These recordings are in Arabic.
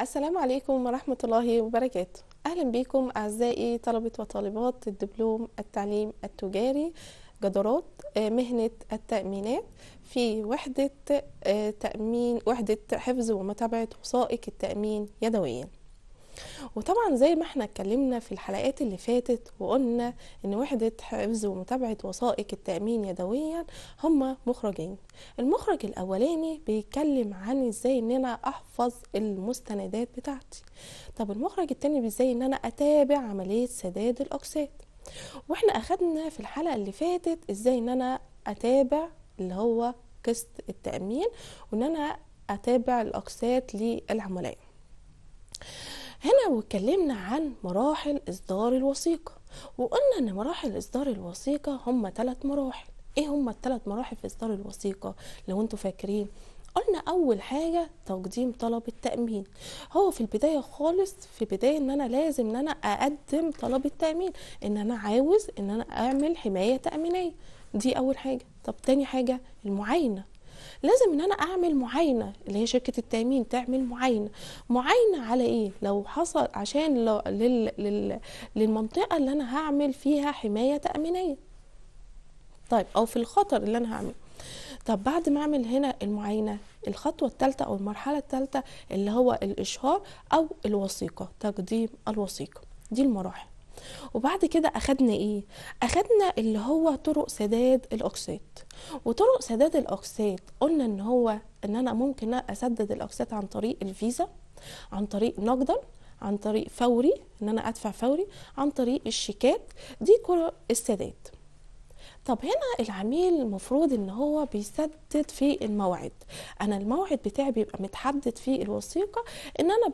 السلام عليكم ورحمة الله وبركاته. أهلا بكم أعزائي طلبة وطالبات الدبلوم التعليم التجاري جدارات آه، مهنة التأمينات في وحدة آه، تأمين وحدة حفظ ومتابعة وثائق التأمين يدويا. وطبعا زي ما إحنا اتكلمنا في الحلقات اللي فاتت وقلنا إن وحدة حفظ ومتابعة وثائق التأمين يدويا هما مخرجين. المخرج الأولاني بيتكلم عن إزاي إن أنا أحفظ المستندات بتاعتي. طب المخرج التاني إزاي إن أنا أتابع عملية سداد الاقساط وإحنا أخدنا في الحلقة اللي فاتت إزاي إن أنا أتابع اللي هو قسط التأمين وإن أنا أتابع الأقساط للعملاء هنا واتكلمنا عن مراحل إصدار الوثيقة وقلنا إن مراحل إصدار الوثيقة هم ثلاث مراحل. إيه هم الثلاث مراحل في إصدار الوثيقة؟ لو أنتوا فاكرين قلنا أول حاجة تقديم طلب التأمين. هو في البداية خالص في بداية إن أنا لازم إن أنا أقدم طلب التأمين إن أنا عاوز إن أنا أعمل حماية تأمينية. دي أول حاجة. طب تاني حاجة المعاينة. لازم إن أنا أعمل معاينة اللي هي شركة التأمين تعمل معاينة. معاينة على إيه؟ لو حصل عشان لو لل لل للمنطقة اللي أنا هعمل فيها حماية تأمينية. طيب أو في الخطر اللي أنا هعمله طب بعد ما أعمل هنا المعاينة الخطوة الثالثه أو المرحلة الثالثه اللي هو الإشهار أو الوثيقة تقديم الوثيقة. دي المراحل. وبعد كده أخدنا إيه؟ أخدنا اللي هو طرق سداد الاقساط وطرق سداد الاقساط قلنا إن هو إن أنا ممكن أسدد الاقساط عن طريق الفيزا عن طريق نقدا عن طريق فوري إن أنا أدفع فوري عن طريق الشيكات. دي طرق السداد. طب هنا العميل المفروض إن هو بيسدد في الموعد. أنا الموعد بتاعي بيبقى متحدد في الوثيقة إن أنا.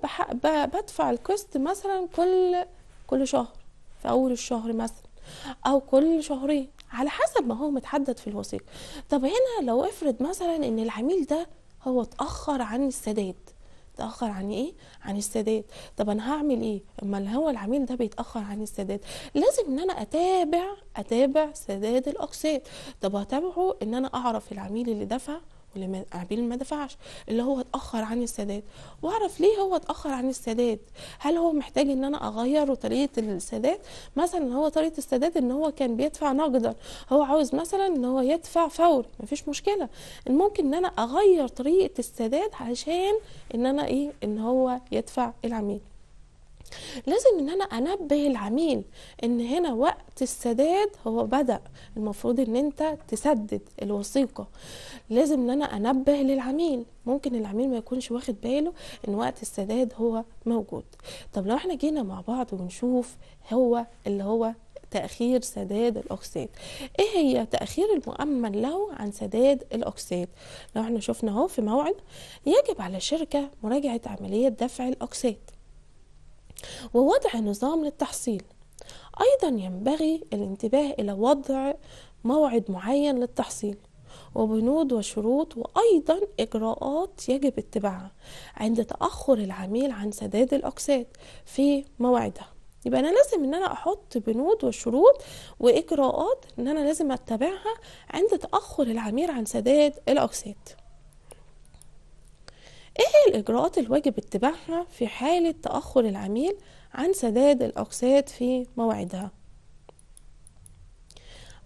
بدفع القسط مثلا كل كل شهر. في أول الشهر مثلا أو كل شهرين على حسب ما هو متحدد في الوثيقه طب هنا لو افرض مثلا إن العميل ده هو اتأخر عن السداد. اتأخر عن إيه؟ عن السداد. طب أنا هعمل إيه؟ اما هو العميل ده بيتأخر عن السداد. لازم إن أنا أتابع أتابع سداد الاقساط طب هتابعه إن أنا أعرف العميل اللي دفع العميل ما دفعش اللي هو اتأخر عن السداد. وأعرف ليه هو اتأخر عن السداد؟ هل هو محتاج إن أنا أغير طريقة السداد؟ مثلا هو طريقة السداد إن هو كان بيدفع نقدا هو عاوز مثلا إن هو يدفع فوري مفيش مشكلة. ممكن إن أنا أغير طريقة السداد علشان إن أنا إيه إن هو يدفع العميل. لازم إن أنا أنبه العميل إن هنا وقت السداد هو بدأ. المفروض إن أنت تسدد الوثيقة. لازم إن أنا أنبه للعميل. ممكن العميل ما يكونش واخد باله إن وقت السداد هو موجود. طب لو إحنا جينا مع بعض ونشوف هو اللي هو تأخير سداد الأقساط إيه هي تأخير المؤمن له عن سداد الأقساط لو إحنا شفنا أهو في موعد يجب على الشركة مراجعة عملية دفع الأقساط ووضع نظام للتحصيل. أيضا ينبغي الانتباه إلى وضع موعد معين للتحصيل وبنود وشروط وأيضا إجراءات يجب اتباعها عند تأخر العميل عن سداد الأقساط في موعدها. يبقى أنا لازم إن أنا أحط بنود وشروط وإجراءات إن أنا لازم أتبعها عند تأخر العميل عن سداد الأقساط إيه الإجراءات الواجب اتباعها في حالة تأخر العميل عن سداد الأقساط في موعدها؟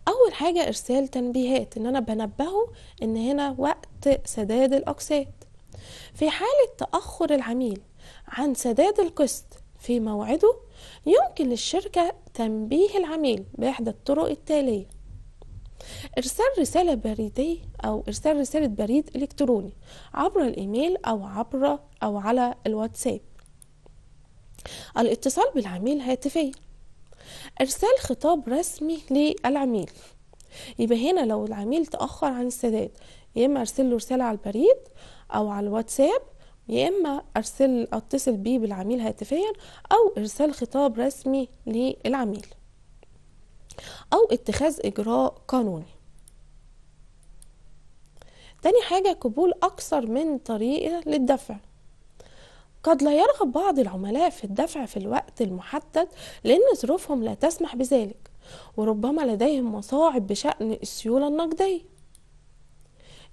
أول حاجة إرسال تنبيهات إن أنا بنبهه إن هنا وقت سداد الأقساط. في حالة تأخر العميل عن سداد القسط في موعده يمكن للشركة تنبيه العميل بإحدى الطرق التالية. إرسال رسالة بريدية أو إرسال رسالة بريد إلكتروني عبر الإيميل أو عبر أو على الواتساب. الاتصال بالعميل هاتفيا إرسال خطاب رسمي للعميل. يبقى هنا لو العميل تأخر عن السداد يا إما أرسل له رسالة على البريد أو على الواتساب يا إما أرسل أتصل بيه بالعميل هاتفيا أو إرسال خطاب رسمي للعميل. أو اتخاذ إجراء قانوني. تاني حاجة قبول أكثر من طريقة للدفع. قد لا يرغب بعض العملاء في الدفع في الوقت المحدد لأن ظروفهم لا تسمح بذلك وربما لديهم مصاعب بشأن السيولة النقدية.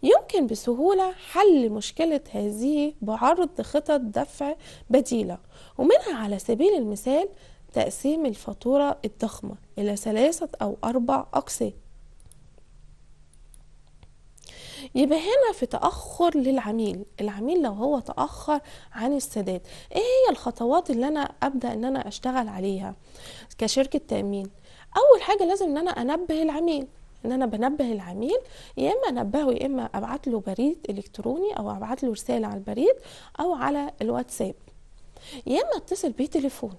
يمكن بسهولة حل مشكلة هذه بعرض خطط دفع بديلة ومنها على سبيل المثال تقسيم الفاتورة الضخمة إلى ثلاثة أو أربع أقسام. يبقى هنا في تأخر للعميل. العميل لو هو تأخر عن السداد إيه هي الخطوات اللي أنا أبدأ إن أنا أشتغل عليها كشركة تأمين؟ أول حاجة لازم إن أنا أنبه العميل. إن أنا بنبه العميل يا إما أنبهه يا إما أبعت له بريد إلكتروني أو أبعت له رسالة على البريد أو على الواتساب. يا إما أتصل بيه تليفون.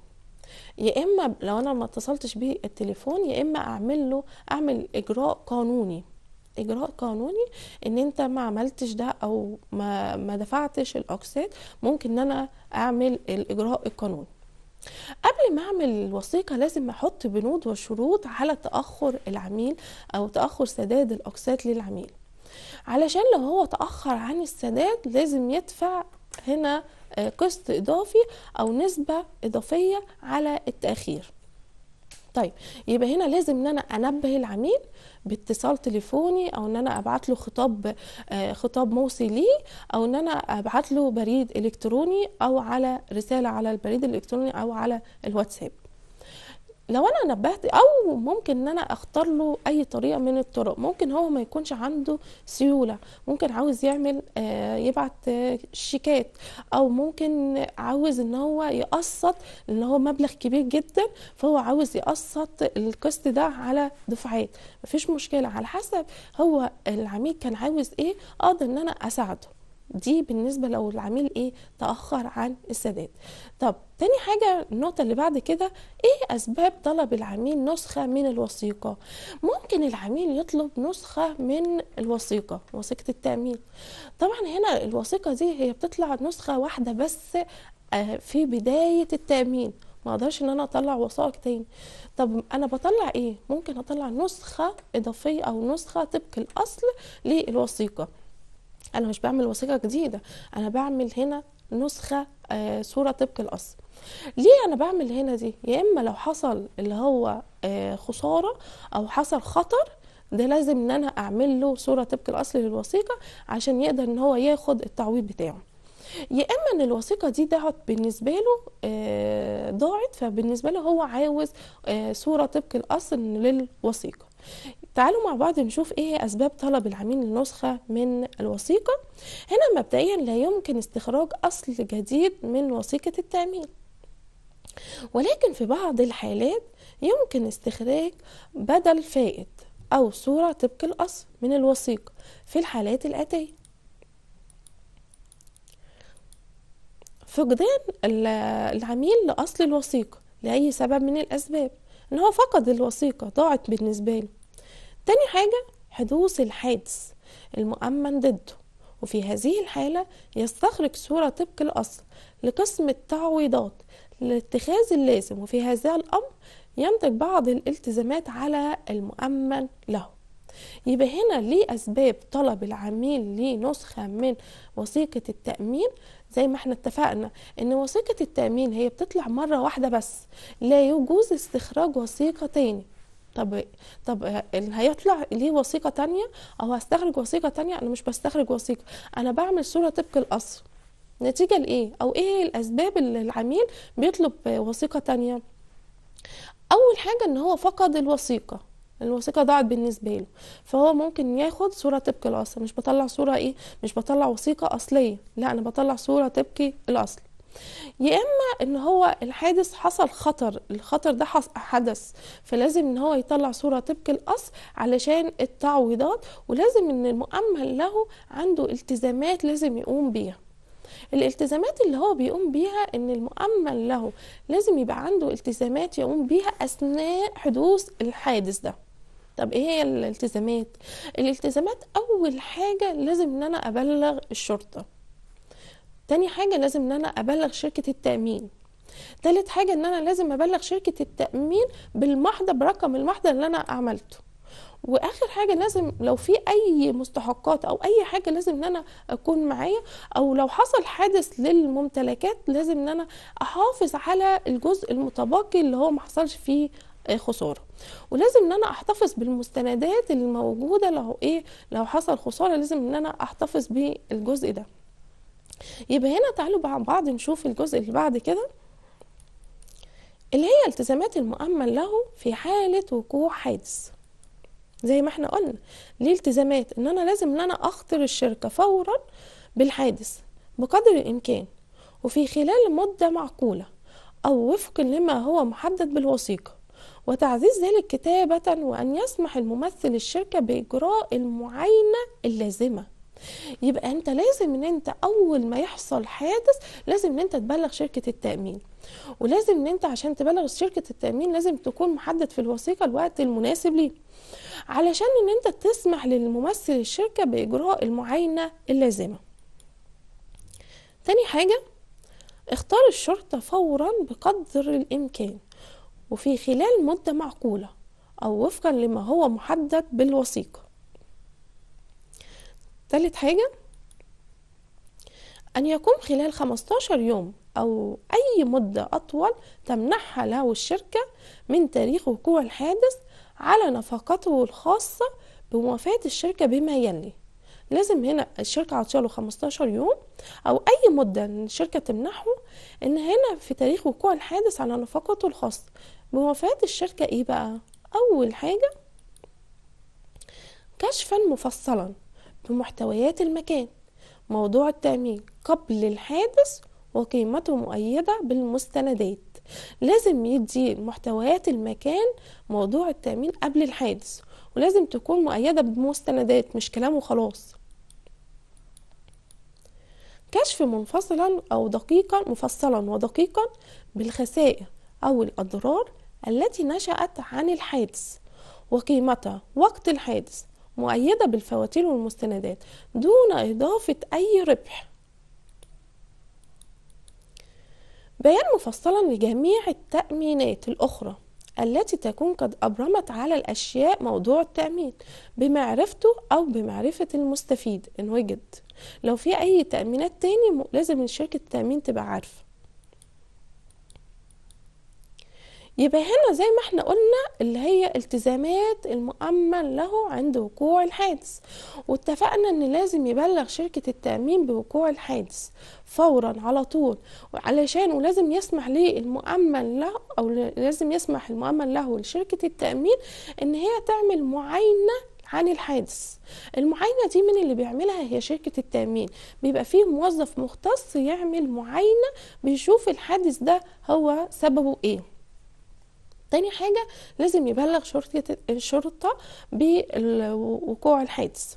يا إما لو أنا ما اتصلتش بيه التليفون يا إما أعمل له أعمل إجراء قانوني. إجراء قانوني إن أنت ما عملتش ده أو ما ما دفعتش الاقساط ممكن إن أنا أعمل الإجراء القانوني. قبل ما أعمل الوثيقة لازم أحط بنود وشروط على تأخر العميل أو تأخر سداد الاقساط للعميل. علشان لو هو تأخر عن السداد لازم يدفع هنا قسط إضافي أو نسبة إضافية على التأخير. طيب يبقى هنا لازم إن أنا أنبه العميل باتصال تليفوني أو إن أنا أبعت له خطاب آه خطاب موصي ليه أو إن أنا أبعت له بريد إلكتروني أو على رسالة على البريد الإلكتروني أو على الواتساب. لو أنا نبهت أو ممكن إن أنا أختار له أي طريقة من الطرق ممكن هو ما يكونش عنده سيولة ممكن عاوز يعمل آه يبعت آه شيكات أو ممكن عاوز إن هو يقسط لأن هو مبلغ كبير جدا فهو عاوز يقسط القسط ده على دفعات. مفيش مشكلة على حسب هو العميل كان عاوز إيه أقدر إن أنا أساعده. دي بالنسبة لو العميل إيه تأخر عن السداد. طب تاني حاجة النقطة اللي بعد كده إيه أسباب طلب العميل نسخة من الوثيقة؟ ممكن العميل يطلب نسخة من الوثيقة وثيقة التأمين. طبعا هنا الوثيقة دي هي بتطلع نسخة واحدة بس في بداية التأمين. ما أقدرش إن أنا أطلع وثائق تاني. طب أنا بطلع إيه؟ ممكن أطلع نسخة إضافية أو نسخة طبق الأصل للوثيقة. أنا مش بعمل وثيقة جديدة أنا بعمل هنا نسخة آه صورة طبق الاصل ليه أنا بعمل هنا دي؟ يا اما لو حصل اللي هو آه خسارة أو حصل خطر ده لازم ان أنا اعمل له صورة طبق الاصل للوثيقة عشان يقدر ان هو ياخد التعويض بتاعه. يا اما ان الوثيقة دي ضاعت بالنسبة له آه ضاعت فبالنسبة له هو عاوز آه صورة طبق الاصل للوثيقة. تعالوا مع بعض نشوف إيه أسباب طلب العميل النسخة من الوثيقة. هنا مبدئيا لا يمكن استخراج أصل جديد من وثيقة التأمين ولكن في بعض الحالات يمكن استخراج بدل فائت أو صورة طبق الأصل من الوثيقة في الحالات الآتية. فقدان العميل لأصل الوثيقة لأي سبب من الأسباب. إن هو فقد الوثيقة ضاعت بالنسبة له. تاني حاجة حدوث الحادث المؤمن ضده. وفي هذه الحالة يستخرج صورة طبق الأصل لقسم التعويضات لاتخاذ اللازم. وفي هذا الأمر ينتج بعض الالتزامات على المؤمن له. يبقى هنا ليه أسباب طلب العميل لنسخة من وثيقة التأمين. زي ما إحنا اتفقنا إن وثيقة التأمين هي بتطلع مرة واحدة بس لا يجوز استخراج وثيقة تاني. طب طب هيطلع ليه وثيقة تانية؟ أو هستخرج وثيقة تانية؟ أنا مش بستخرج وثيقة. أنا بعمل صورة طبق الاصل نتيجة لإيه؟ أو إيه الأسباب اللي العميل بيطلب وثيقة تانية؟ أول حاجة إن هو فقد الوثيقة. الوثيقة ضاعت بالنسبة له. فهو ممكن ياخد صورة طبق الأصل مش بطلع صورة إيه؟ مش بطلع وثيقة أصلية. لا أنا بطلع صورة طبق الأصل يا إما إن هو الحادث حصل خطر الخطر ده حدث فلازم إن هو يطلع صورة طبق الاصل علشان التعويضات ولازم إن المؤمن له عنده التزامات لازم يقوم بيها. الالتزامات اللي هو بيقوم بيها إن المؤمن له لازم يبقى عنده التزامات يقوم بيها أثناء حدوث الحادث ده. طب إيه هي الالتزامات؟ الالتزامات أول حاجة لازم إن أنا أبلغ الشرطة. تاني حاجة لازم إن أنا أبلغ شركة التأمين. تالت حاجة إن أنا لازم أبلغ شركة التأمين بالمحضر برقم المحضر اللي أنا عملته. وآخر حاجة لازم لو في أي مستحقات أو أي حاجة لازم إن أنا أكون معايا أو لو حصل حادث للممتلكات لازم إن أنا أحافظ على الجزء المتبقي اللي هو ما حصلش فيه خسارة. ولازم إن أنا أحتفظ بالمستندات الموجودة لو إيه لو حصل خسارة لازم إن أنا أحتفظ بالجزء ده. يبقى هنا تعالوا مع بعض نشوف الجزء اللي بعد كده اللي هي التزامات المؤمن له في حالة وقوع حادث. زي ما إحنا قلنا ليه التزامات؟ إن أنا لازم إن أنا أخطر الشركة فورا بالحادث بقدر الإمكان. وفي خلال مدة معقولة أو وفق لما هو محدد بالوثيقة. وتعزيز ذلك كتابة وأن يسمح الممثل الشركة بإجراء المعاينة اللازمة. يبقى انت لازم ان انت اول ما يحصل حادث لازم ان انت تبلغ شركة التأمين. ولازم ان انت عشان تبلغ شركة التأمين لازم تكون محدد في الوثيقة الوقت المناسب ليه علشان ان انت تسمح للممثل الشركة بإجراء المعاينة اللازمة. تاني حاجة اختار الشرطة فورا بقدر الإمكان وفي خلال مدة معقولة أو وفقا لما هو محدد بالوثيقة. تالت حاجة أن يكون خلال 15 يوم أو أي مدة أطول تمنحها له الشركة من تاريخ وقوع الحادث على نفقته الخاصة بموافاة الشركة بما يلي. لازم هنا الشركة عطياله 15 يوم أو أي مدة الشركة تمنحه إن هنا في تاريخ وقوع الحادث على نفقته الخاصة. بموافاة الشركة إيه بقى؟ أول حاجة كشفا مفصلا. بمحتويات المكان. موضوع التأمين قبل الحادث وقيمته مؤيدة بالمستندات. لازم يدي محتويات المكان موضوع التأمين قبل الحادث ولازم تكون مؤيدة بمستندات مش كلام وخلاص. كشف منفصلا أو دقيقا مفصلا ودقيقا بالخسائر أو الأضرار التي نشأت عن الحادث وقيمتها وقت الحادث. مؤيدة بالفواتير والمستندات دون إضافة أي ربح. بيان مفصلا لجميع التأمينات الأخرى التي تكون قد أبرمت على الأشياء موضوع التأمين بمعرفته أو بمعرفة المستفيد. إن وجد لو في أي تأمينات تاني لازم شركة التأمين تبقى عارفة. يبقى هنا زي ما إحنا قلنا اللي هي التزامات المؤمن له عند وقوع الحادث. واتفقنا إن لازم يبلغ شركة التأمين بوقوع الحادث فورا على طول علشان ولازم يسمح للمؤمن له أو لازم يسمح المؤمن له لشركة التأمين إن هي تعمل معاينة عن الحادث. المعاينة دي من اللي بيعملها هي شركة التأمين. بيبقى فيه موظف مختص يعمل معاينة بيشوف الحادث ده هو سببه إيه. تاني حاجة لازم يبلغ شرطة الشرطة بوقوع الحادث.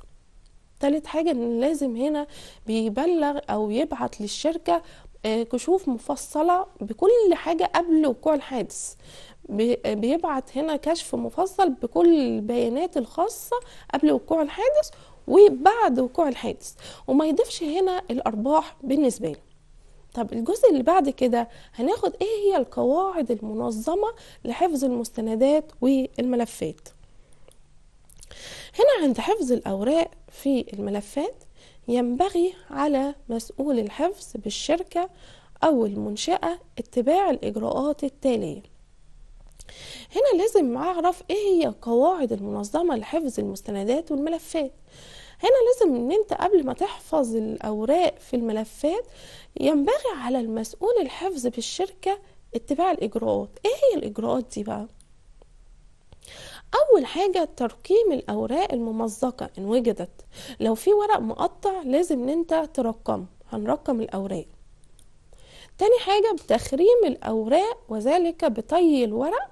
تالت حاجة إن لازم هنا بيبلغ أو يبعت للشركة آه، كشوف مفصلة بكل حاجة قبل وقوع الحادث. بيبعت هنا كشف مفصل بكل البيانات الخاصة قبل وقوع الحادث وبعد وقوع الحادث. وما يضيفش هنا الأرباح بالنسبة له. طب الجزء اللي بعد كده هناخد إيه هي القواعد المنظمة لحفظ المستندات والملفات؟ هنا عند حفظ الأوراق في الملفات ينبغي على مسؤول الحفظ بالشركة أو المنشأة اتباع الإجراءات التالية. هنا لازم أعرف إيه هي القواعد المنظمة لحفظ المستندات والملفات. هنا لازم إن أنت قبل ما تحفظ الأوراق في الملفات ينبغي على المسؤول الحفظ بالشركة اتباع الإجراءات. إيه هي الإجراءات دي بقى؟ أول حاجة ترقيم الأوراق الممزقة إن وجدت. لو في ورق مقطع لازم إن أنت ترقم هنرقم الأوراق. تاني حاجة بتخريم الأوراق وذلك بطي الورق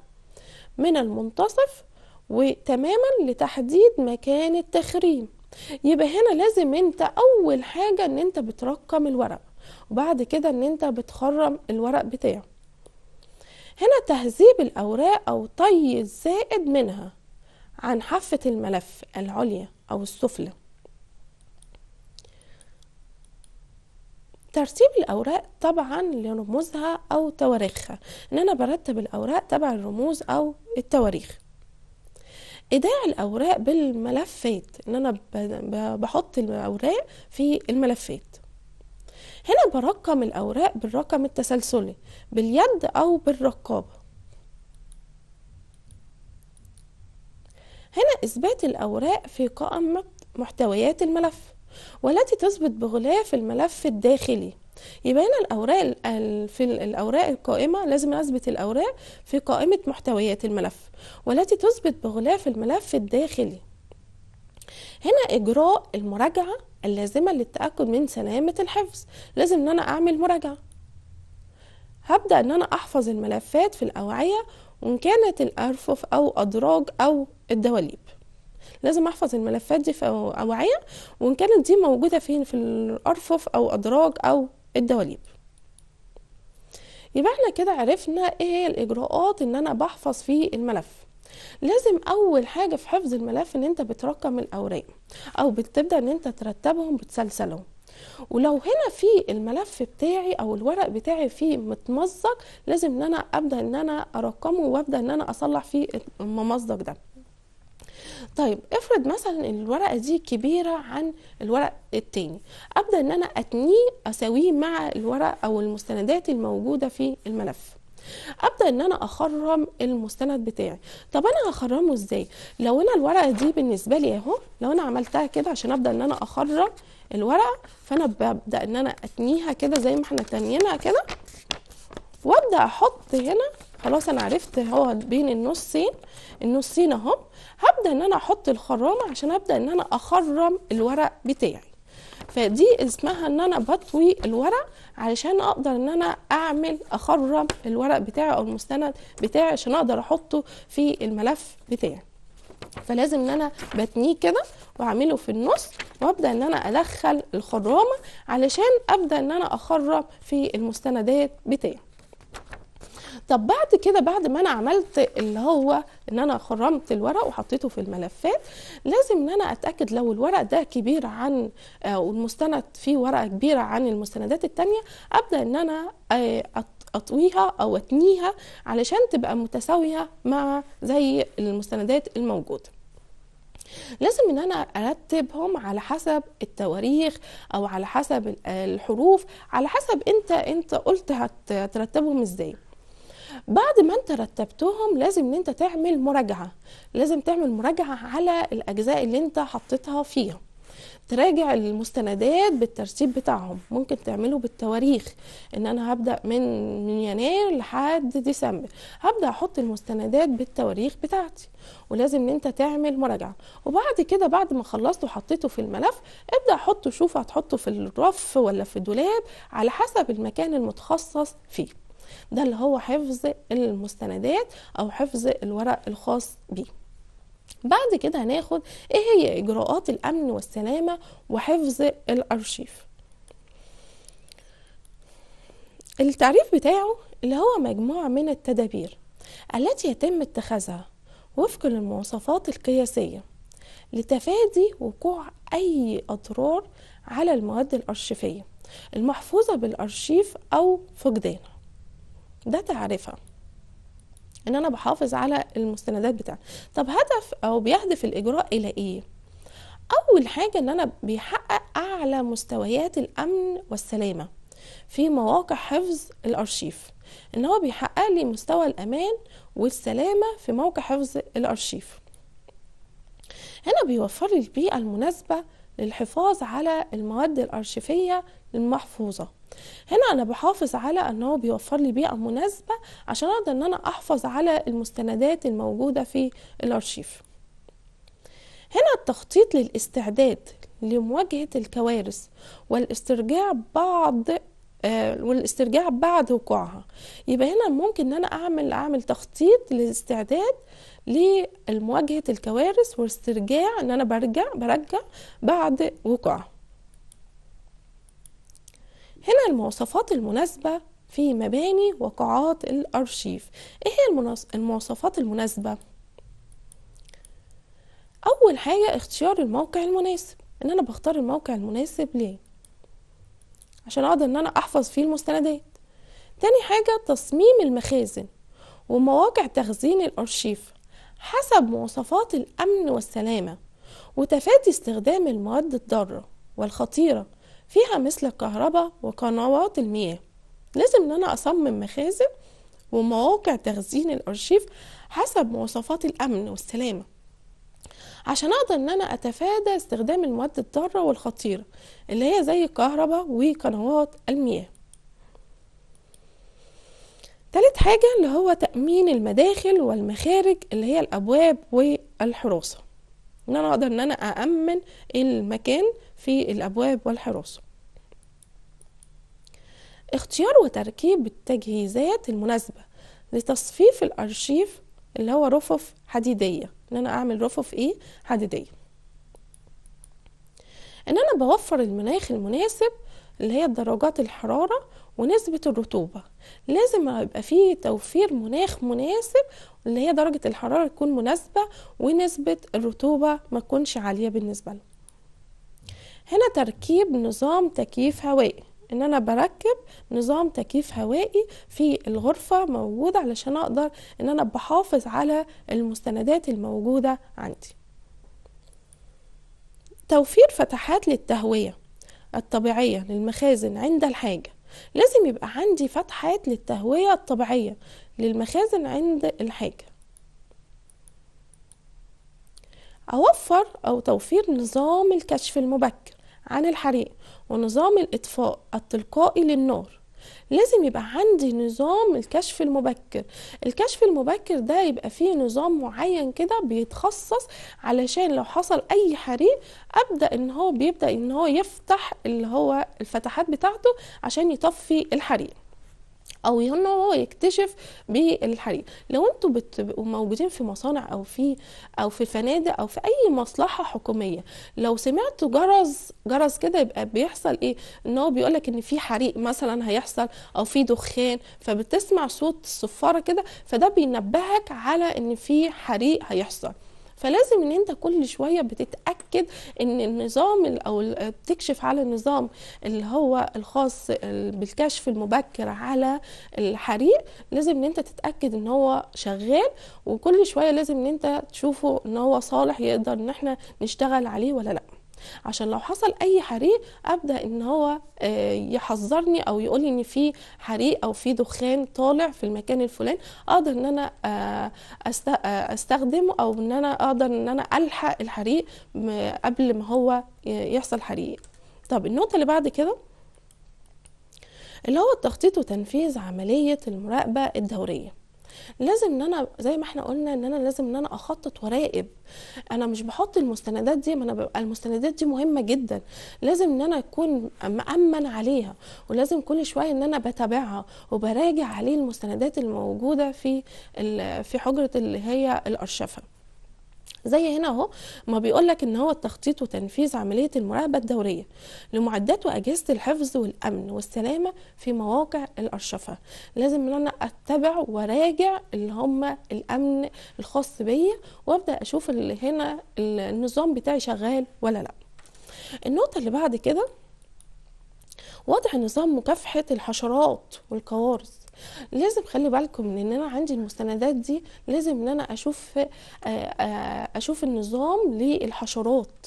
من المنتصف وتماما لتحديد مكان التخريم. يبقى هنا لازم انت اول حاجة ان انت بترقم الورق وبعد كده ان انت بتخرم الورق بتاعه هنا تهذيب الأوراق أو طي الزائد منها عن حافة الملف العليا أو السفلى. ترتيب الأوراق طبعا لرموزها أو تواريخها إن أنا برتب الأوراق تبع الرموز أو التواريخ. إيداع الأوراق بالملفات إن أنا بحط الأوراق في الملفات. هنا برقم الأوراق بالرقم التسلسلي باليد أو بالرقابة. هنا إثبات الأوراق في قائمة محتويات الملف والتي تثبت بغلاف الملف الداخلي. يبقى هنا الأوراق في الأوراق القائمة لازم أثبت الأوراق في قائمة محتويات الملف والتي تثبت بغلاف الملف الداخلي. هنا إجراء المراجعة اللازمة للتأكد من سلامة الحفظ. لازم إن أنا أعمل مراجعة. هبدأ إن أنا أحفظ الملفات في الأوعية وإن كانت الأرفف أو أدراج أو الدواليب. لازم أحفظ الملفات دي في أوعية وإن كانت دي موجودة فين؟ في الأرفف أو أدراج أو الدواليب. يبقى إحنا كده عرفنا إيه هي الإجراءات إن أنا بحفظ في الملف. لازم أول حاجة في حفظ الملف إن أنت بترقم الأوراق أو بتبدأ إن أنت ترتبهم بتسلسلهم. ولو هنا في الملف بتاعي أو الورق بتاعي فيه متمزق لازم إن أنا أبدأ إن أنا أرقمه وأبدأ إن أنا أصلح فيه الممزق ده. طيب افرض مثلا الورقة دي كبيرة عن الورق التاني أبدأ إن أنا أتنيه أساويه مع الورق أو المستندات الموجودة في الملف. أبدأ إن أنا أخرم المستند بتاعي. طب أنا هخرمه إزاي؟ لو أنا الورقة دي بالنسبة لي أهو لو أنا عملتها كده عشان أبدأ إن أنا أخرم الورقة فأنا ببدأ إن أنا أتنيها كده زي ما إحنا تانيينها كده وأبدأ أحط هنا خلاص أنا عرفت هو بين النصين النصين أهو هبدأ إن أنا أحط الخرامة عشان أبدأ إن أنا أخرم الورق بتاعي. فدي اسمها إن أنا بطوي الورق علشان أقدر إن أنا أعمل أخرم الورق بتاعي أو المستند بتاعي عشان أقدر أحطه في الملف بتاعي. فلازم إن أنا بتنيه كده وأعمله في النص وأبدأ إن أنا أدخل الخرامة علشان أبدأ إن أنا أخرم في المستندات بتاعي. طب بعد كده بعد ما أنا عملت اللي هو إن أنا خرمت الورق وحطيته في الملفات لازم إن أنا أتأكد لو الورق ده كبير عن أو المستند فيه ورقة كبيرة عن المستندات التانية أبدأ إن أنا آه، أطويها أو أتنيها علشان تبقى متساوية مع زي المستندات الموجودة. لازم إن أنا أرتبهم على حسب التواريخ أو على حسب الحروف على حسب أنت أنت قلت هترتبهم إزاي. بعد ما انت رتبتهم لازم ان انت تعمل مراجعة. لازم تعمل مراجعة على الأجزاء اللي انت حطيتها فيها تراجع المستندات بالترتيب بتاعهم. ممكن تعمله بالتواريخ. ان أنا هبدأ من من يناير لحد ديسمبر. هبدأ أحط المستندات بالتواريخ بتاعتي. ولازم ان انت تعمل مراجعة. وبعد كده بعد ما خلصت وحطيته في الملف ابدأ حطه شوف هتحطه في الرف ولا في الدولاب على حسب المكان المتخصص فيه. ده اللي هو حفظ المستندات أو حفظ الورق الخاص بيه. بعد كده هناخد إيه هي إجراءات الأمن والسلامة وحفظ الأرشيف. التعريف بتاعه اللي هو مجموعة من التدابير التي يتم اتخاذها وفق للمواصفات القياسية لتفادي وقوع أي أضرار على المواد الأرشيفية المحفوظة بالأرشيف أو فقدانها. ده تعرفها إن أنا بحافظ على المستندات بتاعتي. طب هدف أو بيهدف الإجراء إلى إيه؟ أول حاجة إن أنا بيحقق أعلى مستويات الأمن والسلامة في مواقع حفظ الأرشيف. إن هو بيحقق لي مستوى الأمان والسلامة في موقع حفظ الأرشيف. هنا بيوفر لي البيئة المناسبة للحفاظ على المواد الأرشيفية المحفوظة. هنا أنا بحافظ على إن هو بيوفر لي بيئة مناسبة عشان أقدر إن أنا أحفظ على المستندات الموجودة في الأرشيف. هنا التخطيط للاستعداد لمواجهة الكوارث والاسترجاع بعض آه والاسترجاع بعد وقوعها. يبقى هنا ممكن إن أنا أعمل أعمل تخطيط للاستعداد لمواجهة الكوارث والاسترجاع إن أنا برجع برجع بعد وقوعها. هنا المواصفات المناسبة في مباني وقاعات الأرشيف إيه هي المواصفات المناسبة؟ أول حاجة اختيار الموقع المناسب إن أنا بختار الموقع المناسب ليه؟ عشان أقدر إن أنا أحفظ فيه المستندات تاني حاجة تصميم المخازن ومواقع تخزين الأرشيف حسب مواصفات الأمن والسلامة وتفادي استخدام المواد الضارة والخطيرة فيها مثل الكهرباء وقنوات المياه. لازم إن أنا أصمم مخازن ومواقع تخزين الأرشيف حسب مواصفات الأمن والسلامة عشان أقدر إن أنا أتفادى استخدام المواد الضارة والخطيرة اللي هي زي الكهرباء وقنوات المياه. تالت حاجة اللي هو تأمين المداخل والمخارج اللي هي الأبواب والحراسة. إن أنا أقدر إن أنا أأمن المكان في الأبواب والحراسة اختيار وتركيب التجهيزات المناسبة لتصفيف الأرشيف اللي هو رفف حديدية. إن أنا أعمل رفف إيه؟ حديدية. إن أنا بوفر المناخ المناسب اللي هي درجات الحرارة ونسبة الرطوبة. لازم يبقى فيه توفير مناخ مناسب اللي هي درجة الحرارة تكون مناسبة ونسبة الرطوبة ما تكونش عالية بالنسبة له هنا تركيب نظام تكييف هوائي. إن أنا بركب نظام تكييف هوائي في الغرفة موجود علشان أقدر إن أنا بحافظ على المستندات الموجودة عندي. توفير فتحات للتهوية الطبيعية للمخازن عند الحاجة. لازم يبقى عندي فتحات للتهوية الطبيعية للمخازن عند الحاجة. أوفر أو توفير نظام الكشف المبكر. عن الحريق ونظام الإطفاء التلقائي للنار. لازم يبقى عندي نظام الكشف المبكر. الكشف المبكر ده يبقى فيه نظام معين كده بيتخصص علشان لو حصل أي حريق أبدأ إن هو بيبدأ إن هو يفتح اللي هو الفتحات بتاعته عشان يطفي الحريق. أو ان هو يكتشف بالحريق لو أنتوا بتبقوا موجودين في مصانع أو في أو في فنادق أو في أي مصلحة حكومية لو سمعتوا جرس جرس كده يبقى بيحصل إيه؟ إن هو بيقولك إن في حريق مثلا هيحصل أو في دخان فبتسمع صوت الصفاره كده فده بينبهك على إن في حريق هيحصل. فلازم إن أنت كل شوية بتتأكد إن النظام أو بتكشف على النظام اللي هو الخاص بالكشف المبكر على الحريق لازم إن أنت تتأكد إن هو شغال وكل شوية لازم إن أنت تشوفه إن هو صالح يقدر إن إحنا نشتغل عليه ولا لأ. عشان لو حصل أي حريق أبدأ إن هو يحذرني أو يقول إن في حريق أو في دخان طالع في المكان الفلاني أقدر إن أنا أستخدمه أو إن أنا أقدر إن أنا ألحق الحريق قبل ما هو يحصل حريق. طب النقطة اللي بعد كده اللي هو التخطيط وتنفيذ عملية المراقبة الدورية. لازم إن أنا زي ما إحنا قلنا إن أنا لازم إن أنا أخطط وراقب. أنا مش بحط المستندات دي ما أنا ببقى المستندات دي مهمة جدا. لازم إن أنا أكون مأمن عليها ولازم كل شوية إن أنا بتابعها وبراجع عليه المستندات الموجودة في في حجرة اللي هي الأرشفة. زي هنا اهو ما بيقول لك إن هو التخطيط وتنفيذ عملية المراقبة الدورية لمعدات وأجهزة الحفظ والأمن والسلامة في مواقع الأرشفة. لازم إن أنا أتبع وراجع اللي هم الأمن الخاص بيا وأبدأ أشوف اللي هنا النظام بتاعي شغال ولا لأ. النقطة اللي بعد كده وضع نظام مكافحة الحشرات والكوارث. لازم خلي بالكم من إن أنا عندي المستندات دي لازم إن أنا أشوف أشوف النظام للحشرات.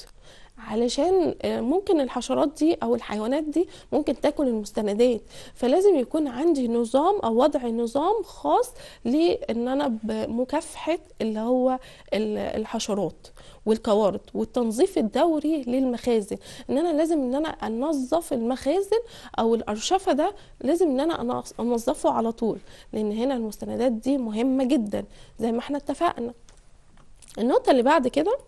علشان ممكن الحشرات دي أو الحيوانات دي ممكن تاكل المستندات. فلازم يكون عندي نظام أو وضع نظام خاص لإن أنا بمكافحه اللي هو الحشرات. والكوارث والتنظيف الدوري للمخازن. إن أنا لازم إن أنا أنظف المخازن أو الأرشفة ده لازم إن أنا أنظفه على طول لأن هنا المستندات دي مهمة جدا. زي ما إحنا اتفقنا. النقطة اللي بعد كده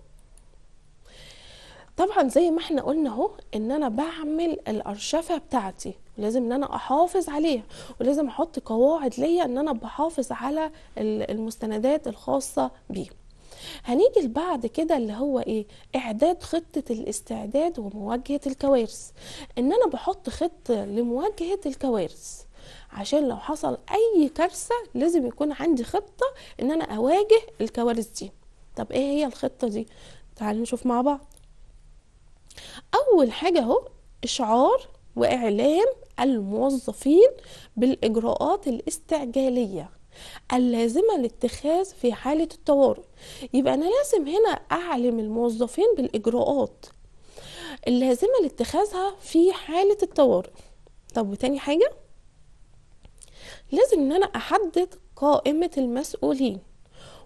طبعا زي ما إحنا قلنا أهو إن أنا بعمل الأرشفة بتاعتي لازم إن أنا أحافظ عليها ولازم أحط قواعد ليا إن أنا بحافظ على المستندات الخاصة بيه. هنيجي بعد كده اللي هو إيه إعداد خطة الاستعداد ومواجهة الكوارث. إن أنا بحط خطة لمواجهة الكوارث عشان لو حصل أي كارثة لازم يكون عندي خطة إن أنا أواجه الكوارث دي. طب إيه هي الخطة دي؟ تعالوا نشوف مع بعض. أول حاجة أهو إشعار وإعلام الموظفين بالإجراءات الاستعجالية. اللازمة لاتخاذ في حالة الطوارئ. يبقى أنا لازم هنا أعلم الموظفين بالإجراءات اللازمة لاتخاذها في حالة الطوارئ. طب وتاني حاجة؟ لازم إن أنا أحدد قائمة المسؤولين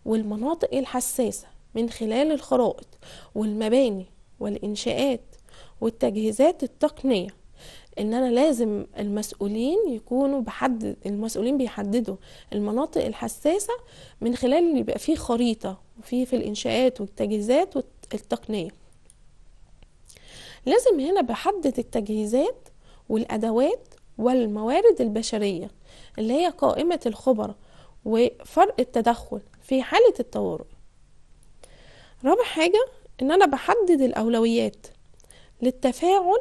والمناطق الحساسة من خلال الخرائط والمباني والإنشاءات والتجهيزات التقنية. إن أنا لازم المسؤولين يكونوا بحدد المسؤولين بيحددوا المناطق الحساسة من خلال اللي يبقى فيه خريطة وفيه في الإنشاءات والتجهيزات التقنية لازم هنا بحدد التجهيزات والأدوات والموارد البشرية اللي هي قائمة الخبراء وفرق التدخل في حالة الطوارئ رابع حاجة إن أنا بحدد الأولويات للتفاعل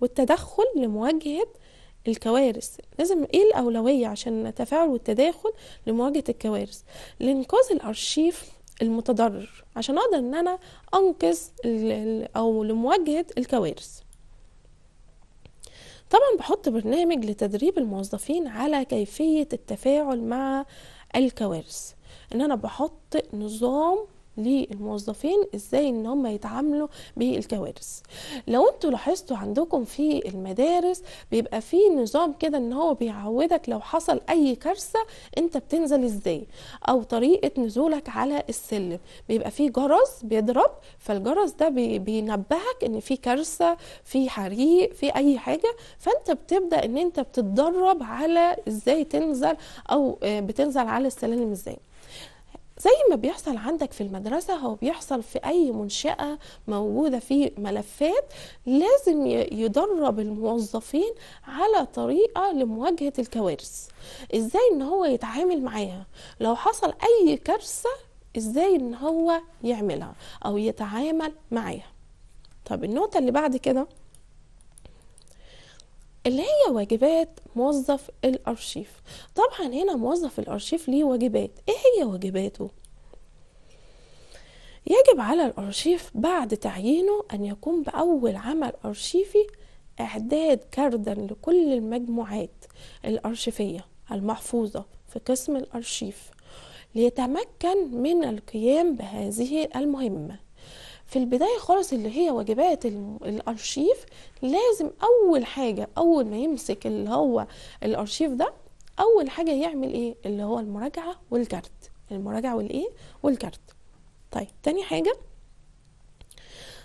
والتدخل لمواجهة الكوارث. لازم إيه الأولوية عشان التفاعل والتداخل لمواجهة الكوارث؟ لإنقاذ الأرشيف المتضرر عشان أقدر إن أنا أنقذ أو لمواجهة الكوارث. طبعا بحط برنامج لتدريب الموظفين على كيفية التفاعل مع الكوارث. إن أنا بحط نظام للموظفين إزاي إن هم يتعاملوا بالكوارث لو أنتوا لاحظتوا عندكم في المدارس بيبقى في نظام كده إن هو بيعودك لو حصل أي كارثة أنت بتنزل إزاي أو طريقة نزولك على السلم. بيبقى في جرس بيضرب فالجرس ده بينبهك إن في كارثة في حريق في أي حاجة. فأنت بتبدأ إن أنت بتتدرب على إزاي تنزل أو بتنزل على السلالم إزاي. زي ما بيحصل عندك في المدرسة هو بيحصل في أي منشأة موجودة في ملفات لازم يدرب الموظفين على طريقة لمواجهة الكوارث. إزاي إن هو يتعامل معاها؟ لو حصل أي كارثة إزاي إن هو يعملها أو يتعامل معاها؟ طب النقطة اللي بعد كده اللي هي واجبات موظف الأرشيف. طبعا هنا موظف الأرشيف ليه واجبات. إيه هي واجباته؟ يجب على الأرشيف بعد تعيينه أن يقوم بأول عمل أرشيفي إعداد كردا لكل المجموعات الأرشيفية المحفوظة في قسم الأرشيف ليتمكن من القيام بهذه المهمة. في البداية خالص اللي هي واجبات الأرشيف لازم أول حاجة أول ما يمسك اللي هو الأرشيف ده أول حاجة يعمل إيه؟ اللي هو المراجعة والكارت المراجعة والإيه؟ والكارت طيب تاني حاجة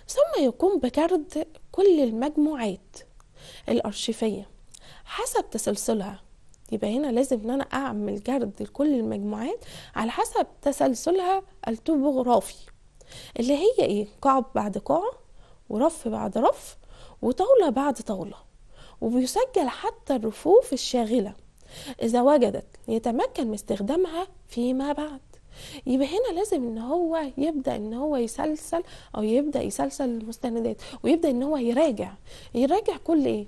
ثم يقوم بكرد كل المجموعات الأرشيفية حسب تسلسلها. يبقى هنا لازم إن أنا أعمل جرد لكل المجموعات على حسب تسلسلها التوبوغرافي. اللي هي إيه؟ قاع بعد قاع ورف بعد رف وطاولة بعد طاولة وبيسجل حتى الرفوف الشاغلة. إذا وجدت يتمكن من استخدامها فيما بعد. يبقى هنا لازم إن هو يبدأ إن هو يسلسل أو يبدأ يسلسل المستندات ويبدأ إن هو يراجع. يراجع كل إيه؟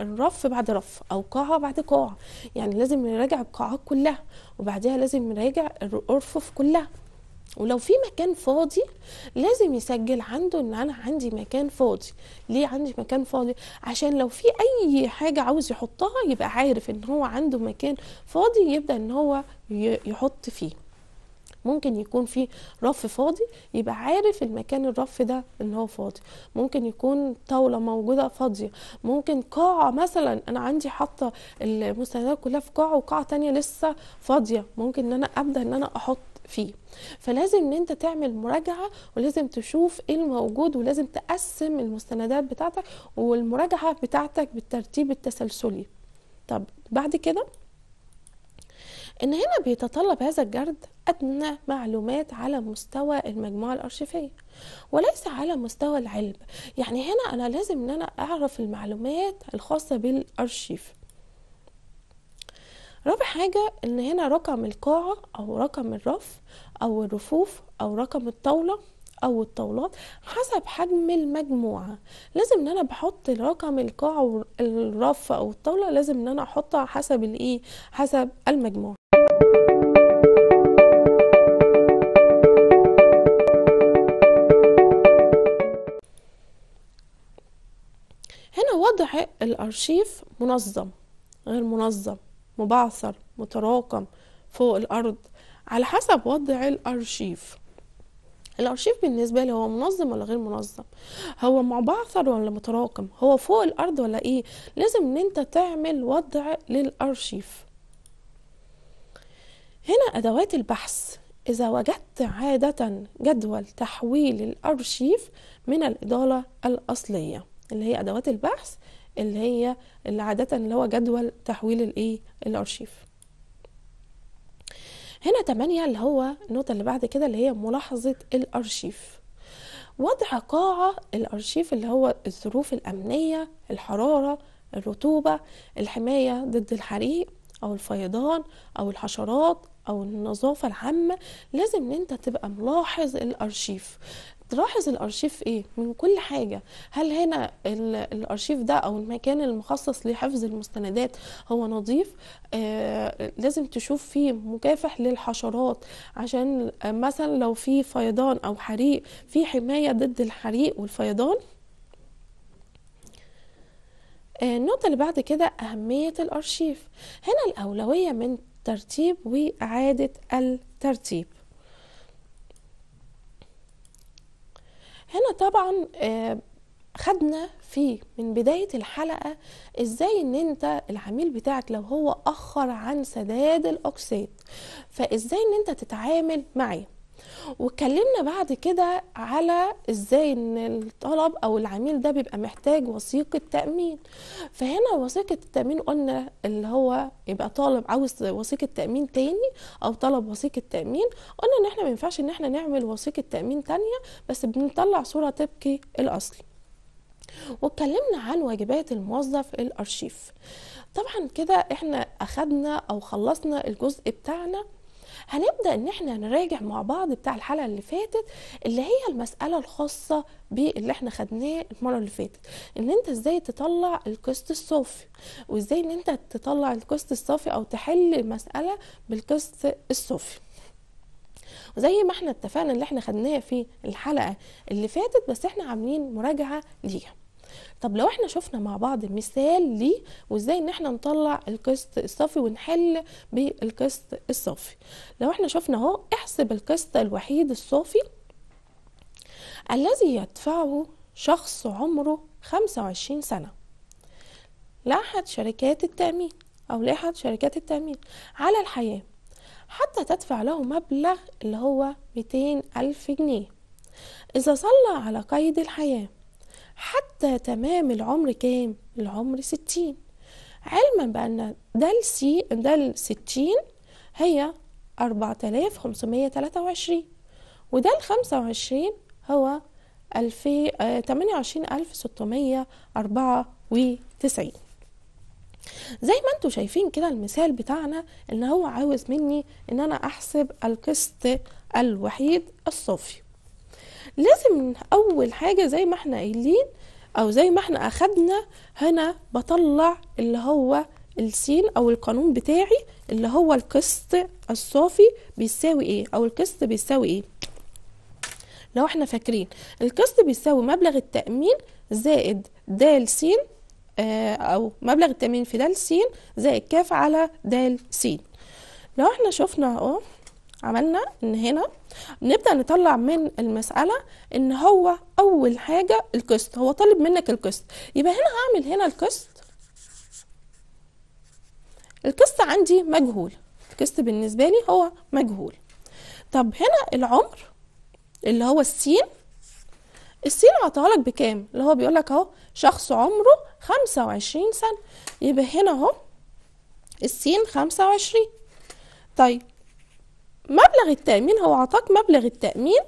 الرف بعد رف أو قاعه بعد قاعه يعني لازم يراجع القاعات كلها وبعدها لازم يراجع الأرفف كلها. ولو في مكان فاضي لازم يسجل عنده إن أنا عندي مكان فاضي. ليه عندي مكان فاضي؟ عشان لو في أي حاجة عاوز يحطها يبقى عارف إن هو عنده مكان فاضي يبدأ إن هو يحط فيه. ممكن يكون في رف فاضي يبقى عارف المكان الرف ده إن هو فاضي. ممكن يكون طاولة موجودة فاضية. ممكن قاعة مثلا أنا عندي حاطة المستندات كلها في قاعة وقاعة تانية لسه فاضية. ممكن إن أنا أبدأ إن أنا أحط فيه. فلازم إن أنت تعمل مراجعة ولازم تشوف إيه الموجود ولازم تقسم المستندات بتاعتك والمراجعة بتاعتك بالترتيب التسلسلي. طب بعد كده إن هنا بيتطلب هذا الجرد أدنى معلومات على مستوى المجموعة الأرشيفية وليس على مستوى العلم. يعني هنا أنا لازم إن أنا أعرف المعلومات الخاصة بالأرشيف. رابع حاجة إن هنا رقم القاعة أو رقم الرف أو الرفوف أو رقم الطاولة أو الطاولات حسب حجم المجموعة. لازم إن أنا بحط رقم القاعة والرف أو الطاولة لازم إن أنا أحطها حسب الايه حسب المجموعة. هنا وضع الأرشيف منظم غير منظم. مبعثر متراكم فوق الأرض على حسب وضع الأرشيف. الأرشيف بالنسبة لي هو منظم ولا غير منظم؟ هو مبعثر ولا متراكم؟ هو فوق الأرض ولا إيه؟ لازم إن أنت تعمل وضع للأرشيف. هنا أدوات البحث. إذا وجدت عادة جدول تحويل الأرشيف من الإضالة الأصلية اللي هي أدوات البحث اللي هي اللي عادة اللي هو جدول تحويل الإيه؟ الأرشيف. هنا تمانية اللي هو النقطة اللي بعد كده اللي هي ملاحظة الأرشيف. وضع قاعة الأرشيف اللي هو الظروف الأمنية الحرارة الرطوبة الحماية ضد الحريق أو الفيضان أو الحشرات أو النظافة العامة لازم إن أنت تبقى ملاحظ الأرشيف. تلاحظ الأرشيف إيه؟ من كل حاجة. هل هنا الأرشيف ده أو المكان المخصص لحفظ المستندات هو نظيف؟ آه لازم تشوف فيه مكافح للحشرات عشان مثلا لو في فيضان أو حريق في حماية ضد الحريق والفيضان. آه النقطة اللي بعد كده أهمية الأرشيف. هنا الأولوية من ترتيب وإعادة الترتيب. هنا طبعا آه، خدنا في من بداية الحلقة إزاي إن أنت العميل بتاعك لو هو أخر عن سداد الاكسيد فإزاي إن أنت تتعامل معاه؟ واتكلمنا بعد كده على إزاي إن الطلب أو العميل ده بيبقى محتاج وثيقة تأمين. فهنا وثيقة التأمين قلنا اللي هو يبقى طالب عاوز وثيقة تأمين تاني أو طلب وثيقة تأمين قلنا إن إحنا ما ينفعش إن إحنا نعمل وثيقة تأمين تانية بس بنطلع صورة تبكي الأصل. واتكلمنا عن واجبات الموظف الأرشيف. طبعا كده إحنا أخدنا أو خلصنا الجزء بتاعنا هنبدأ إن إحنا نراجع مع بعض بتاع الحلقة اللي فاتت اللي هي المسألة الخاصة باللي إحنا خدناه المرة اللي فاتت. إن أنت إزاي تطلع القسط الصافي وإزاي إن أنت تطلع القسط الصافي أو تحل المسألة بالقسط الصافي. وزي ما إحنا اتفقنا اللي إحنا خدناه في الحلقة اللي فاتت بس إحنا عاملين مراجعة ليها. طب لو إحنا شفنا مع بعض مثال ليه وازاي ان إحنا نطلع القسط الصافي ونحل بالقسط الصافي؟ لو إحنا شفنا اهو احسب القسط الوحيد الصافي الذي يدفعه شخص عمره 25 سنة. لأحد شركات التأمين أو لأحد شركات التأمين على الحياة. حتى تدفع له مبلغ اللي هو 200 ألف جنيه. إذا صلى على قيد الحياة حتى تمام العمر كام؟ العمر ستين. علما بأن ده السي ده الستين هي أربعة آلاف خمسمية تلاتة وعشرين. وده الخمسة وعشرين هو ألفي آه، زي ما أنتوا شايفين كده المثال بتاعنا إن هو عاوز مني إن أنا أحسب القسط الوحيد الصافي. لازم أول حاجة زي ما إحنا قايلين أو زي ما إحنا أخدنا هنا بطلع اللي هو السين أو القانون بتاعي اللي هو القسط الصافي بيساوي إيه أو القسط بيساوي إيه. لو إحنا فاكرين القسط بيساوي مبلغ التأمين زائد د س آه، أو مبلغ التأمين في د س زائد كاف على د س لو إحنا شفنا أهو عملنا ان هنا نبدأ نطلع من المسألة إن هو أول حاجة القسط هو طالب منك القسط. يبقى هنا هعمل هنا القسط. القسط عندي مجهول. القسط بالنسبة لي هو مجهول. طب هنا العمر اللي هو السين. السين عطاها لك بكام؟ اللي هو بيقول لك أهو شخص عمره 25 سنة. يبقى هنا أهو السين 25 طيب مبلغ التأمين هو عطاك مبلغ التأمين.